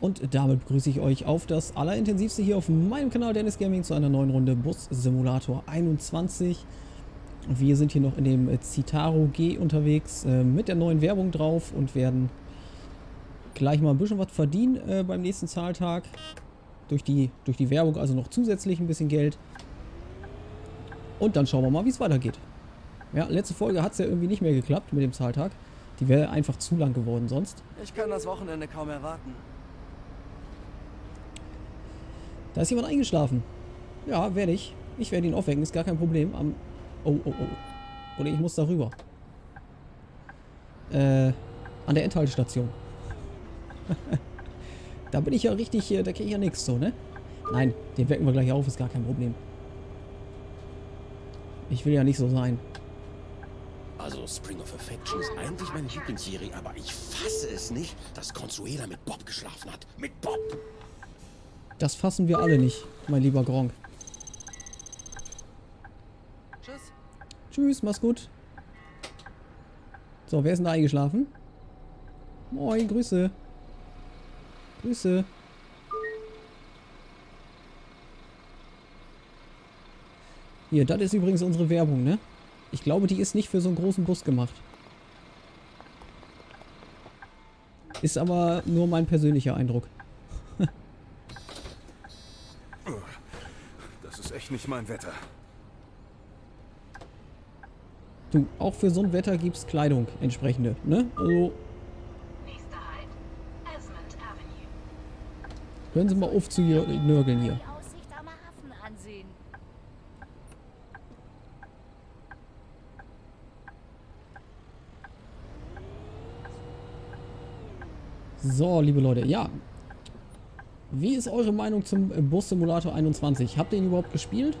Und damit begrüße ich euch auf das allerintensivste hier auf meinem Kanal Dennis Gaming zu einer neuen Runde Bus Simulator 21. Wir sind hier noch in dem Citaro G unterwegs äh, mit der neuen Werbung drauf und werden gleich mal ein bisschen was verdienen äh, beim nächsten Zahltag. Durch die, durch die Werbung also noch zusätzlich ein bisschen Geld. Und dann schauen wir mal, wie es weitergeht. Ja, letzte Folge hat es ja irgendwie nicht mehr geklappt mit dem Zahltag. Die wäre einfach zu lang geworden sonst. Ich kann das Wochenende kaum erwarten. Da ist jemand eingeschlafen. Ja, werde ich. Ich werde ihn aufwecken, ist gar kein Problem. Am oh, oh, oh. Oder ich muss darüber. Äh, an der Endhaltestation. da bin ich ja richtig, da kenne ich ja nichts so, ne? Nein, den wecken wir gleich auf, ist gar kein Problem. Ich will ja nicht so sein. Also Spring of Affection ist eigentlich meine Lieblingsserie, aber ich fasse es nicht, dass Consuela mit Bob geschlafen hat. Mit Bob! Das fassen wir alle nicht, mein lieber Gronk. Tschüss. Tschüss, mach's gut. So, wer ist denn da eingeschlafen? Moin, Grüße. Grüße. Hier, das ist übrigens unsere Werbung, ne? Ich glaube, die ist nicht für so einen großen Bus gemacht. Ist aber nur mein persönlicher Eindruck. das ist echt nicht mein Wetter. Du, auch für so ein Wetter gibt's Kleidung entsprechende, ne? Also. Hören Sie mal auf zu nörgeln hier. So, liebe Leute, ja. Wie ist eure Meinung zum Bus Simulator 21? Habt ihr ihn überhaupt gespielt?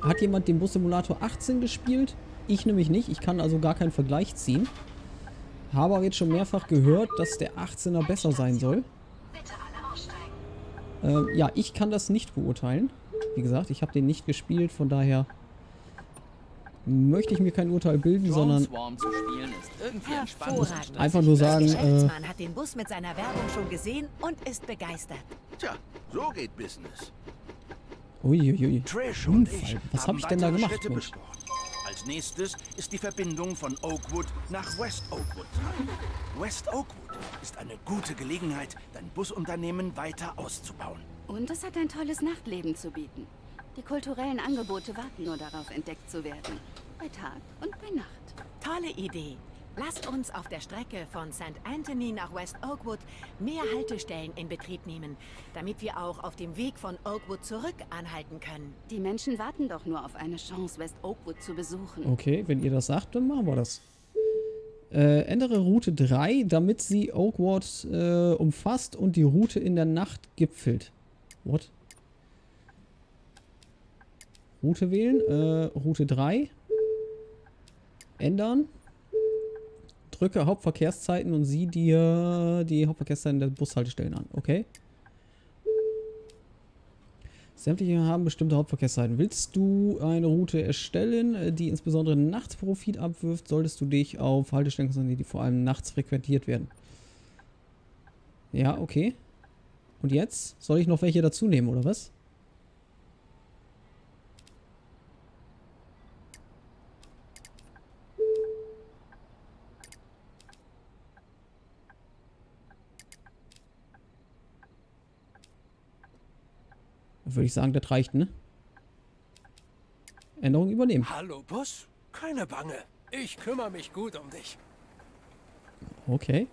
Hat jemand den Bus Simulator 18 gespielt? Ich nämlich nicht. Ich kann also gar keinen Vergleich ziehen. Habe aber jetzt schon mehrfach gehört, dass der 18er besser sein soll. Ähm, ja, ich kann das nicht beurteilen. Wie gesagt, ich habe den nicht gespielt, von daher möchte ich mir kein Urteil bilden, sondern einfach nur sagen, äh, hat den Bus mit seiner Werbung schon gesehen und ist begeistert. Tja, so geht Business. Uiuiui. Trish und ich Was habe ich denn da gemacht, Mensch? Als nächstes ist die Verbindung von Oakwood nach West Oakwood. West Oakwood ist eine gute Gelegenheit, dein Busunternehmen weiter auszubauen. Und es hat ein tolles Nachtleben zu bieten. Die kulturellen Angebote warten nur darauf, entdeckt zu werden. Bei Tag und bei Nacht. Tolle Idee. Lasst uns auf der Strecke von St. Anthony nach West Oakwood mehr Haltestellen in Betrieb nehmen, damit wir auch auf dem Weg von Oakwood zurück anhalten können. Die Menschen warten doch nur auf eine Chance, West Oakwood zu besuchen. Okay, wenn ihr das sagt, dann machen wir das. Äh, ändere Route 3, damit sie Oakwood äh, umfasst und die Route in der Nacht gipfelt. What? Route wählen. Äh, Route 3. Ändern. Drücke Hauptverkehrszeiten und sieh dir die Hauptverkehrszeiten der Bushaltestellen an. Okay. Sämtliche haben bestimmte Hauptverkehrszeiten. Willst du eine Route erstellen, die insbesondere nachts Profit abwirft, solltest du dich auf Haltestellen konzentrieren, die vor allem nachts frequentiert werden. Ja, okay. Und jetzt? Soll ich noch welche dazu nehmen, oder was? Würde ich sagen, das reicht, ne? Änderung übernehmen. Hallo, Bus? Keine Bange. Ich kümmere mich gut um dich. Okay.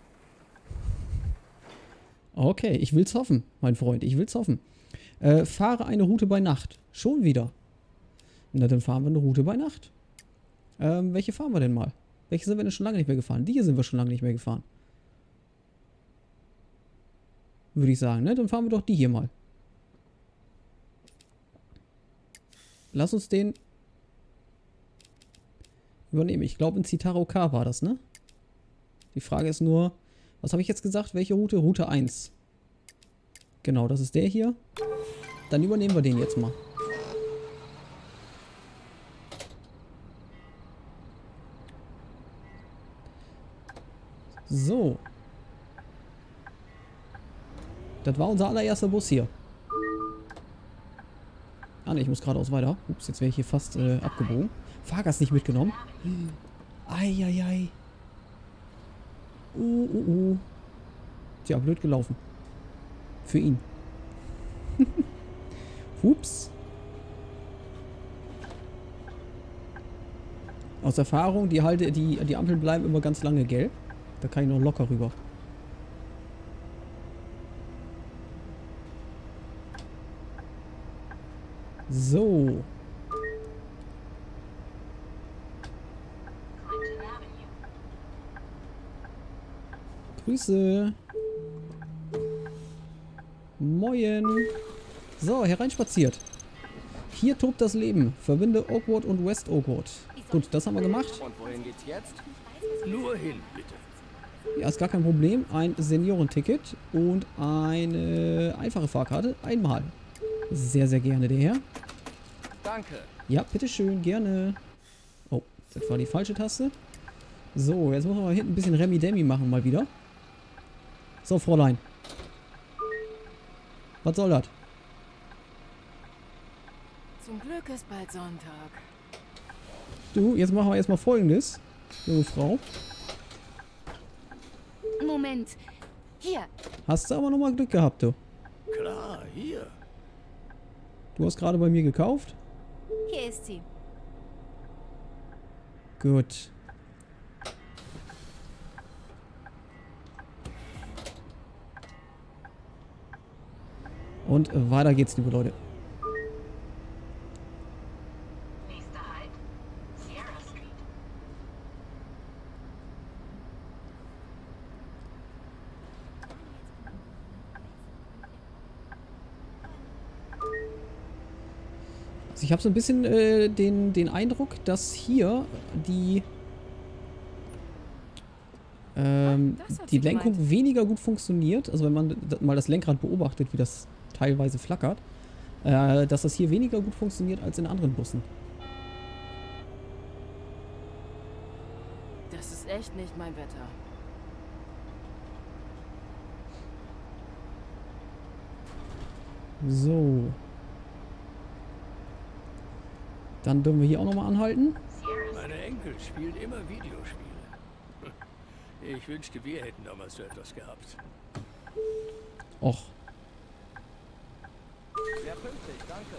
Okay, ich will's hoffen, mein Freund. Ich will's hoffen. Äh, fahre eine Route bei Nacht. Schon wieder. Na, dann fahren wir eine Route bei Nacht. Ähm, welche fahren wir denn mal? Welche sind wir denn schon lange nicht mehr gefahren? Die hier sind wir schon lange nicht mehr gefahren. Würde ich sagen, ne? Dann fahren wir doch die hier mal. Lass uns den übernehmen. Ich glaube, in Citaro K war das, ne? Die Frage ist nur, was habe ich jetzt gesagt? Welche Route? Route 1. Genau, das ist der hier. Dann übernehmen wir den jetzt mal. So. Das war unser allererster Bus hier. Ich muss geradeaus weiter. Ups, jetzt wäre ich hier fast äh, abgebogen. Fahrgast nicht mitgenommen. Eieiei. Uh, uh, uh. Tja, blöd gelaufen. Für ihn. Ups. Aus Erfahrung, die, halte, die, die Ampeln bleiben immer ganz lange gelb. Da kann ich noch locker rüber. So. Grüße. Moin. So, hereinspaziert. Hier tobt das Leben. Verbinde Oakwood und West Oakwood. Gut, das haben wir gemacht. Und wohin geht's jetzt? Nur hin, bitte. Ja, ist gar kein Problem. Ein Seniorenticket und eine einfache Fahrkarte. Einmal. Sehr, sehr gerne, der Herr. Danke. Ja, bitteschön, gerne. Oh, das war die falsche Taste. So, jetzt muss man mal hinten ein bisschen Remi-Demi machen mal wieder. So, Fräulein. Was soll das? Zum Glück ist bald Sonntag. Du, jetzt machen wir erstmal folgendes, junge Frau. Moment. Hier, Hast du aber nochmal Glück gehabt, du. Klar, hier. Du hast gerade bei mir gekauft? Hier ist sie. Gut. Und weiter geht's, liebe Leute. Also ich habe so ein bisschen äh, den, den Eindruck, dass hier die, ähm, die Lenkung gemeint. weniger gut funktioniert. Also wenn man mal das Lenkrad beobachtet, wie das teilweise flackert, äh, dass das hier weniger gut funktioniert als in anderen Bussen. Das ist echt nicht mein Wetter. So. Dann dürfen wir hier auch nochmal anhalten. Meine Enkel spielen immer Videospiele. Ich wünschte, wir hätten damals so etwas gehabt. Och, Sehr pünktlich, danke.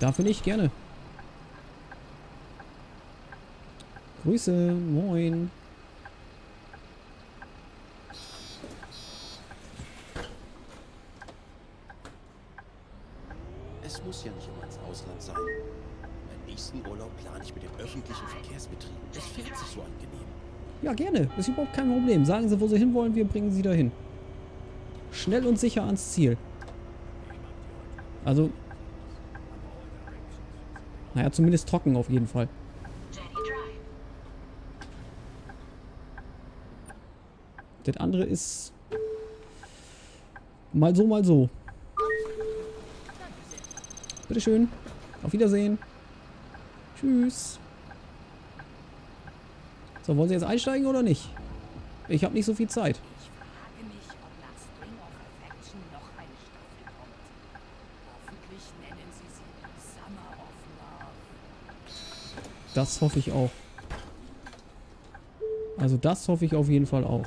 dafür nicht, gerne. Grüße, moin. Gerne. Ist überhaupt kein Problem. Sagen Sie, wo Sie hinwollen, wir bringen Sie dahin. Schnell und sicher ans Ziel. Also, naja, zumindest trocken auf jeden Fall. Das andere ist mal so, mal so. Bitteschön. Auf Wiedersehen. Tschüss. So, wollen Sie jetzt einsteigen oder nicht? Ich habe nicht so viel Zeit. Das hoffe ich auch. Also das hoffe ich auf jeden Fall auch.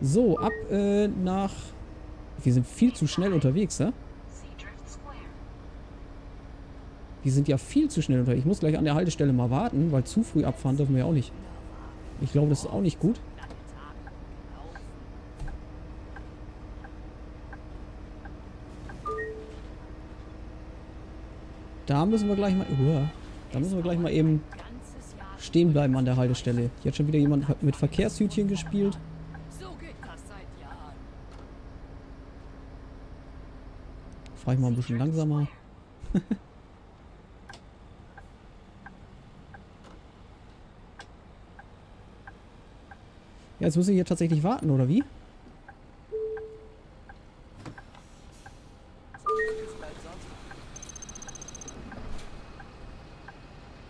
So, ab äh, nach... Wir sind viel zu schnell unterwegs, ja? Wir sind ja viel zu schnell unterwegs. Ich muss gleich an der Haltestelle mal warten, weil zu früh abfahren dürfen wir ja auch nicht. Ich glaube, das ist auch nicht gut. Da müssen wir gleich mal... Uah, da müssen wir gleich mal eben stehen bleiben an der Haltestelle. Hier hat schon wieder jemand mit Verkehrshütchen gespielt. So geht das seit Jahren. Fahr ich mal ein bisschen langsamer. ja, jetzt muss ich hier tatsächlich warten, oder wie?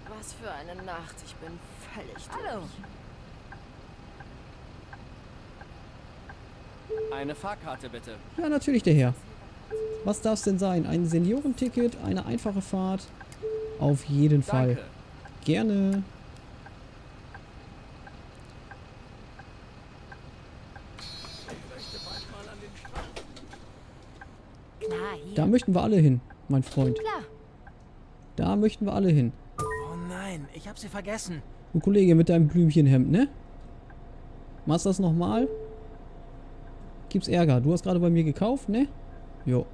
Was für eine Nacht. Ich bin völlig Hallo. durch. Eine Fahrkarte bitte. Ja, natürlich der Herr. Was darf es denn sein? Ein Seniorenticket, eine einfache Fahrt? Auf jeden Fall. Danke. Gerne. Klar, hier. Da möchten wir alle hin, mein Freund. Klar. Da möchten wir alle hin. Oh nein, ich hab sie vergessen. Du Kollege mit deinem Blümchenhemd, ne? Machst das nochmal? Gibt's Ärger. Du hast gerade bei mir gekauft, ne? Jo.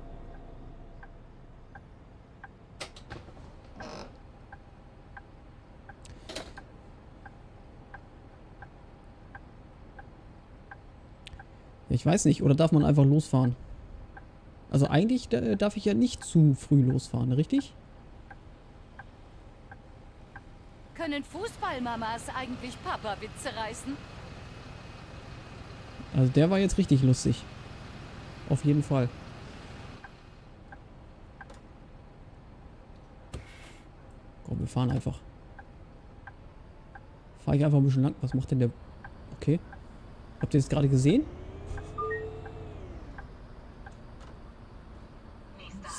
Ich weiß nicht, oder darf man einfach losfahren? Also eigentlich äh, darf ich ja nicht zu früh losfahren, richtig? Können Fußballmamas eigentlich Papa-Witze reißen? Also der war jetzt richtig lustig. Auf jeden Fall. Komm, wir fahren einfach. Fahre ich einfach ein bisschen lang. Was macht denn der... Okay. Habt ihr das gerade gesehen?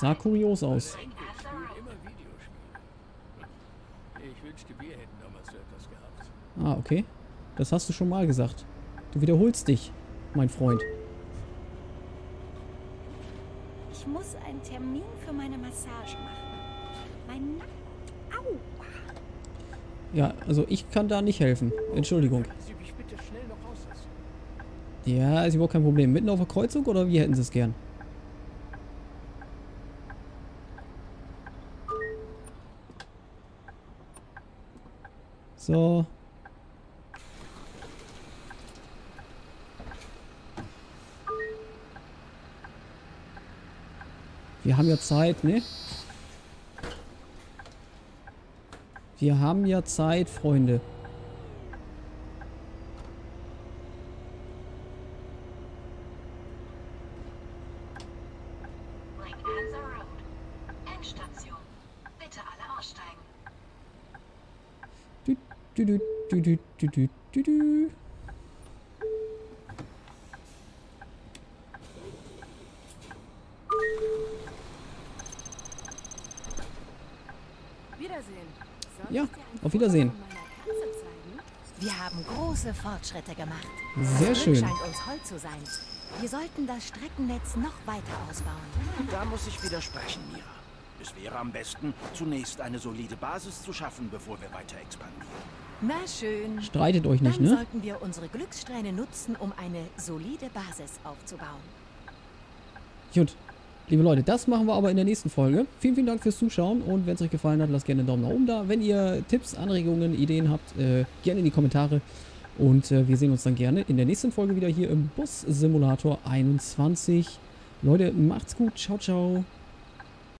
Sah kurios aus. Spielt immer Videospiele. Ich wünschte, wir hätten damals so etwas gehabt. Ah, okay. Das hast du schon mal gesagt. Du wiederholst dich, mein Freund. Ich muss einen Termin für meine Massage machen. Mein Nacken. Au! Ja, also ich kann da nicht helfen. Entschuldigung. Ja, ist überhaupt kein Problem. Mitten auf der Kreuzung oder wie hätten sie es gern? So. Wir haben ja Zeit, ne? Wir haben ja Zeit, Freunde. Ja, auf Wiedersehen. Wir haben große Fortschritte gemacht. Sehr schön. scheint uns hold zu sein. Wir sollten das Streckennetz noch weiter ausbauen. Da muss ich widersprechen, Mira. Es wäre am besten, zunächst eine solide Basis zu schaffen, bevor wir weiter expandieren. Na schön. Streitet euch nicht, Dann ne? sollten wir unsere Glückssträhne nutzen, um eine solide Basis aufzubauen. Gut. Liebe Leute, das machen wir aber in der nächsten Folge. Vielen, vielen Dank fürs Zuschauen und wenn es euch gefallen hat, lasst gerne einen Daumen nach oben da. Wenn ihr Tipps, Anregungen, Ideen habt, äh, gerne in die Kommentare. Und äh, wir sehen uns dann gerne in der nächsten Folge wieder hier im Bus Simulator 21. Leute, macht's gut. Ciao, ciao.